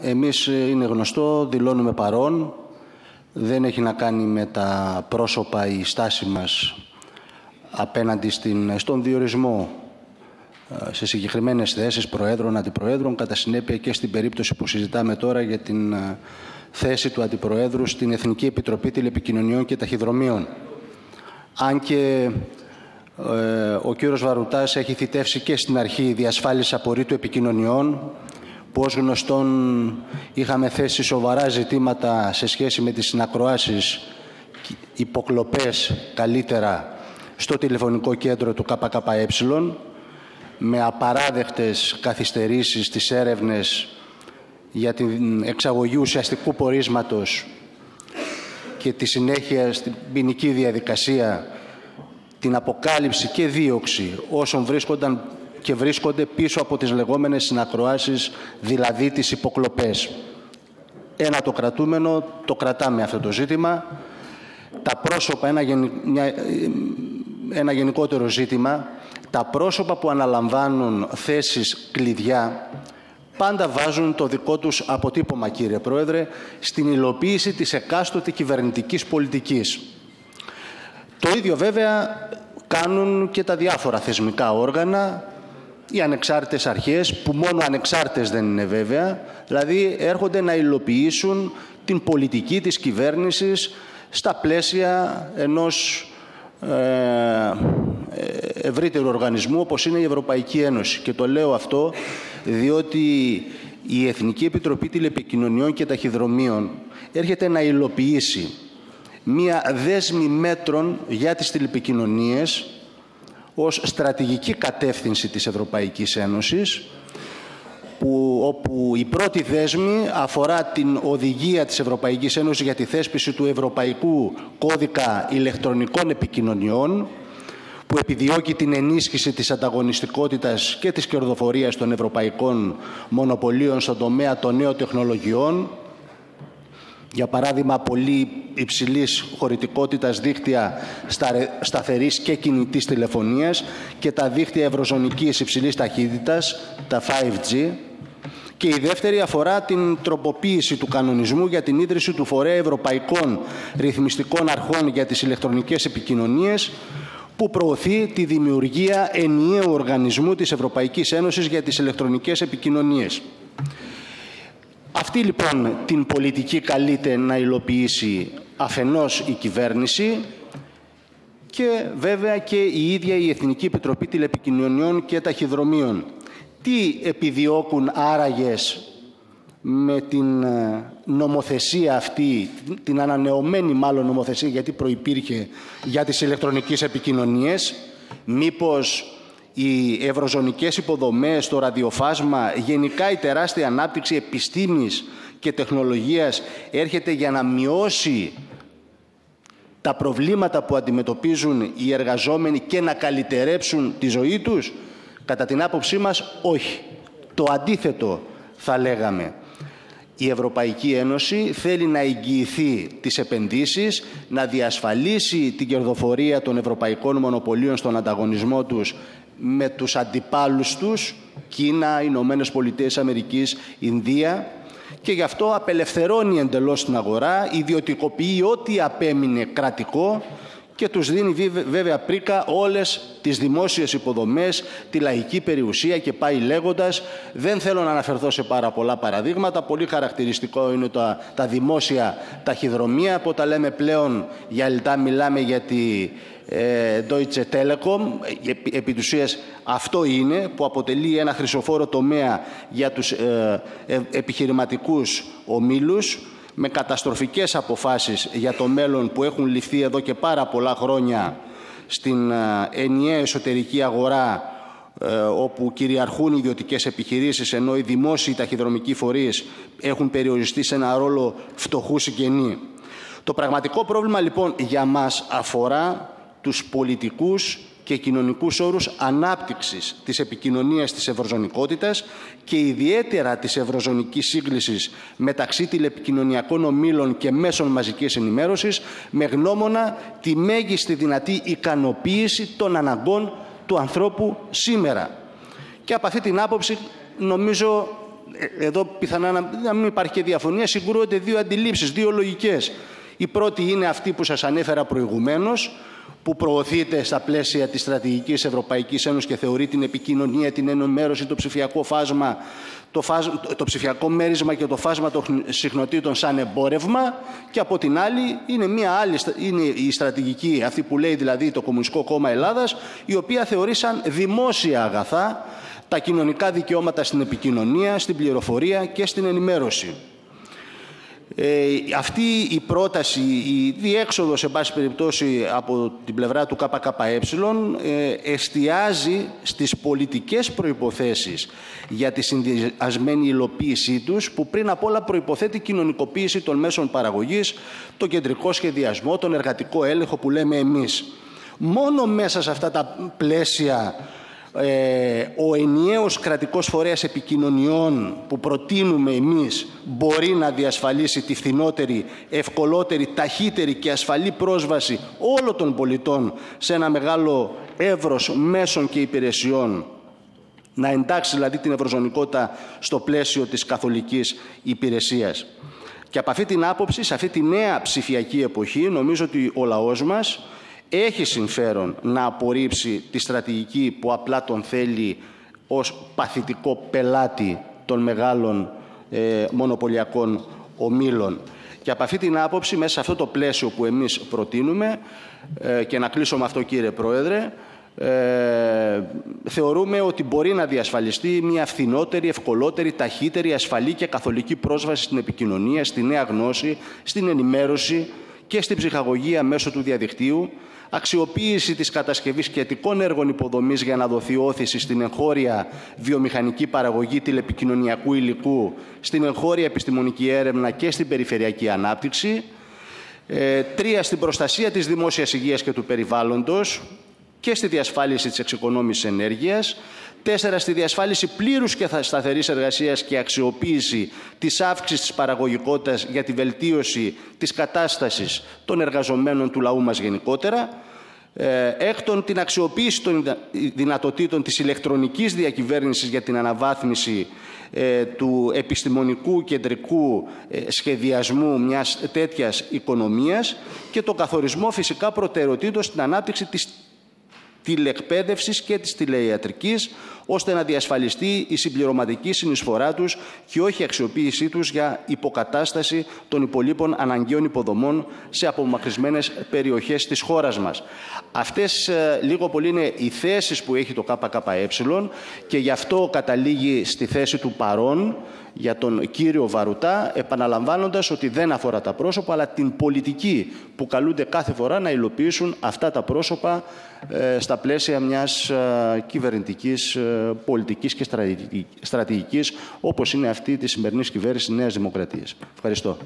Εμείς ε, είναι γνωστό, δηλώνουμε παρόν. Δεν έχει να κάνει με τα πρόσωπα η στάση μας απέναντι στην, στον διορισμό ε, σε συγκεκριμένες θέσεις προέδρων, αντιπροέδρων, κατά συνέπεια και στην περίπτωση που συζητάμε τώρα για την ε, θέση του αντιπροέδρου στην Εθνική Επιτροπή Τηλεπικοινωνιών και Ταχυδρομείων. Αν και ο κύριος Βαρουτάς έχει θητεύσει και στην αρχή διασφάλιση απορρίτου επικοινωνιών, που ως γνωστόν είχαμε θέσει σοβαρά ζητήματα σε σχέση με τις συνακροάσεις υποκλοπές καλύτερα στο τηλεφωνικό κέντρο του ΚΚΕ με απαράδεκτες καθυστερήσεις στις έρευνες για την εξαγωγή ουσιαστικού πορίσματος και τη συνέχεια στην ποινική διαδικασία την αποκάλυψη και δίωξη όσων βρίσκονταν και βρίσκονται πίσω από τις λεγόμενες συνακροάσεις, δηλαδή τις υποκλοπές. Ένα το κρατούμενο, το κρατάμε αυτό το ζήτημα. Τα πρόσωπα, ένα, ένα γενικότερο ζήτημα, τα πρόσωπα που αναλαμβάνουν θέσεις κλειδιά πάντα βάζουν το δικό τους αποτύπωμα, κύριε Πρόεδρε, στην υλοποίηση της εκάστοτε κυβερνητικής πολιτικής. Το ίδιο βέβαια κάνουν και τα διάφορα θεσμικά όργανα, οι ανεξάρτητες αρχές, που μόνο ανεξάρτητες δεν είναι βέβαια, δηλαδή έρχονται να υλοποιήσουν την πολιτική της κυβέρνησης στα πλαίσια ενός ε, ευρύτερου οργανισμού όπως είναι η Ευρωπαϊκή Ένωση. Και το λέω αυτό διότι η Εθνική Επιτροπή Τηλεπικοινωνιών και Ταχυδρομείων έρχεται να υλοποιήσει μία δέσμη μέτρων για τις τηλεπικοινωνίες ως στρατηγική κατεύθυνση της Ευρωπαϊκής Ένωσης που, όπου η πρώτη δέσμη αφορά την οδηγία της Ευρωπαϊκής Ένωσης για τη θέσπιση του Ευρωπαϊκού Κώδικα Ηλεκτρονικών Επικοινωνιών που επιδιώκει την ενίσχυση της ανταγωνιστικότητας και της κερδοφορίας των ευρωπαϊκών μονοπωλίων στον τομέα των νέων τεχνολογιών για παράδειγμα πολύ υψηλής χωρητικότητας δίκτυα σταθερής και κινητής τηλεφωνίας και τα δίκτυα ευρωζωνικής υψηλής ταχύτητας, τα 5G. Και η δεύτερη αφορά την τροποποίηση του κανονισμού για την ίδρυση του Φορέα Ευρωπαϊκών Ρυθμιστικών Αρχών για τις ηλεκτρονικές επικοινωνίες που προωθεί τη δημιουργία ενιαίου οργανισμού της Ευρωπαϊκής Ένωσης για τις ηλεκτρονικές επικοινωνίες. Αυτή λοιπόν την πολιτική καλείται να υλοποιήσει αφενός η κυβέρνηση και βέβαια και η ίδια η Εθνική Επιτροπή Τηλεπικοινωνιών και Ταχυδρομείων. Τι επιδιώκουν άραγες με την ε, νομοθεσία αυτή, την ανανεωμένη μάλλον νομοθεσία γιατί προϋπήρχε για τις ηλεκτρονικές επικοινωνίες, μήπως οι ευρωζωνικές υποδομές, το ραδιοφάσμα, γενικά η τεράστια ανάπτυξη επιστήμης και τεχνολογίας έρχεται για να μειώσει τα προβλήματα που αντιμετωπίζουν οι εργαζόμενοι και να καλυτερέψουν τη ζωή τους. Κατά την άποψή μας, όχι. Το αντίθετο θα λέγαμε. Η Ευρωπαϊκή Ένωση θέλει να εγγυηθεί τις επενδύσεις, να διασφαλίσει την κερδοφορία των ευρωπαϊκών μονοπωλίων στον ανταγωνισμό τους με τους αντιπάλους τους, Κίνα, Ηνωμένες Πολιτείες Αμερικής, Ινδία, και γι' αυτό απελευθερώνει εντελώς την αγορά, ιδιωτικοποιεί ό,τι απέμεινε κρατικό και τους δίνει βέβαια πρίκα όλες τις δημόσιες υποδομές, τη λαϊκή περιουσία και πάει λέγοντας. Δεν θέλω να αναφερθώ σε πάρα πολλά παραδείγματα. Πολύ χαρακτηριστικό είναι τα, τα δημόσια ταχυδρομεία που τα λέμε πλέον για λιτά μιλάμε για τη ε, Deutsche Telekom. Επί αυτό είναι που αποτελεί ένα χρυσοφόρο τομέα για τους ε, ε, επιχειρηματικούς ομίλους με καταστροφικές αποφάσεις για το μέλλον που έχουν ληφθεί εδώ και πάρα πολλά χρόνια στην ενιαία εσωτερική αγορά όπου κυριαρχούν οι ιδιωτικές επιχειρήσεις ενώ οι δημόσιοι ταχυδρομικοί φορείς έχουν περιοριστεί σε ένα ρόλο φτωχού συγγενή. Το πραγματικό πρόβλημα λοιπόν για μας αφορά τους πολιτικούς και κοινωνικούς όρους ανάπτυξης της επικοινωνίας της ευρωζωνικότητας και ιδιαίτερα της ευρωζωνικής σύγκλησης μεταξύ τηλεπικοινωνιακών ομίλων και μέσων μαζικής ενημέρωσης με γνώμονα τη μέγιστη δυνατή ικανοποίηση των αναγκών του ανθρώπου σήμερα. Και από αυτή την άποψη νομίζω εδώ πιθανά να, να μην υπάρχει και διαφωνία, συγκρούονται δύο αντιλήψεις, δύο λογικές. Η πρώτη είναι αυτή που σας ανέφερα προηγουμένως, που προωθείται στα πλαίσια της στρατηγικής Ευρωπαϊκής Ένωσης και θεωρεί την επικοινωνία, την ενημέρωση, το ψηφιακό φάσμα, το, φάσμα, το ψηφιακό μέρισμα και το φάσμα των συχνοτήτων σαν εμπόρευμα και από την άλλη είναι, μια άλλη, είναι η στρατηγική, αυτή που λέει δηλαδή το Κομμουνιστικό Κόμμα Ελλάδας, η οποία θεωρεί σαν δημόσια αγαθά τα κοινωνικά δικαιώματα στην επικοινωνία, στην πληροφορία και στην ενημέρωση. Ε, αυτή η πρόταση, η διέξοδος σε πάση περιπτώσει από την πλευρά του ΚΚΕ ε, εστιάζει στις πολιτικές προϋποθέσεις για τη συνδυασμένη υλοποίησή τους που πριν απ' όλα προϋποθέτει κοινωνικοποίηση των μέσων παραγωγής, το κεντρικό σχεδιασμό, τον εργατικό έλεγχο που λέμε εμείς. Μόνο μέσα σε αυτά τα πλαίσια ε, ο ενιαίος κρατικός φορέας επικοινωνιών που προτείνουμε εμείς μπορεί να διασφαλίσει τη φθηνότερη, ευκολότερη, ταχύτερη και ασφαλή πρόσβαση όλων των πολιτών σε ένα μεγάλο εύρος μέσων και υπηρεσιών να εντάξει δηλαδή την ευρωζωνικότητα στο πλαίσιο της καθολικής υπηρεσίας. Και από αυτή την άποψη, σε αυτή τη νέα ψηφιακή εποχή, νομίζω ότι ο λαός μας έχει συμφέρον να απορρίψει τη στρατηγική που απλά τον θέλει ως παθητικό πελάτη των μεγάλων ε, μονοπωλιακών ομίλων. Και από αυτή την άποψη, μέσα σε αυτό το πλαίσιο που εμείς προτείνουμε, ε, και να κλείσω με αυτό κύριε Πρόεδρε, ε, θεωρούμε ότι μπορεί να διασφαλιστεί μια φθηνότερη, ευκολότερη, ταχύτερη, ασφαλή και καθολική πρόσβαση στην επικοινωνία, στη νέα γνώση, στην ενημέρωση και στην ψυχαγωγία μέσω του διαδικτύου, αξιοποίηση της κατασκευής σχετικών έργων υποδομής για να δοθεί όθηση στην εγχώρια βιομηχανική παραγωγή τηλεπικοινωνιακού υλικού, στην εγχώρια επιστημονική έρευνα και στην περιφερειακή ανάπτυξη. Ε, τρία, στην προστασία της δημόσιας υγείας και του περιβάλλοντος και στη διασφάλιση της εξοικονόμησης ενέργειας. Τέσσερα, στη διασφάλιση πλήρους και σταθερής εργασίας και αξιοποίηση της αύξησης της παραγωγικότητας για τη βελτίωση της κατάστασης των εργαζομένων του λαού μας γενικότερα. Ε, έκτον, την αξιοποίηση των δυνατοτήτων της ηλεκτρονικής διακυβέρνησης για την αναβάθμιση ε, του επιστημονικού κεντρικού ε, σχεδιασμού μιας τέτοιας οικονομίας και το καθορισμό φυσικά προτεραιοτήτων στην ανάπτυξη της τηλεκπαίδευσης και της τηλεϊατρικής, ώστε να διασφαλιστεί η συμπληρωματική συνεισφορά τους και όχι η αξιοποίησή τους για υποκατάσταση των υπολείπων αναγκαίων υποδομών σε απομακρυσμένες περιοχές της χώρας μας. Αυτές ε, λίγο πολύ είναι οι θέσεις που έχει το ΚΚΕ και γι' αυτό καταλήγει στη θέση του παρόν για τον κύριο Βαρουτά, επαναλαμβάνοντας ότι δεν αφορά τα πρόσωπα, αλλά την πολιτική που καλούνται κάθε φορά να υλοποιήσουν αυτά τα πρόσωπα ε, στα πλαίσια μιας ε, κυβερνητικής ε, πολιτικής και στρατηγικής, όπως είναι αυτή της σημερινής κυβέρνησης Νέας Δημοκρατίας. Ευχαριστώ.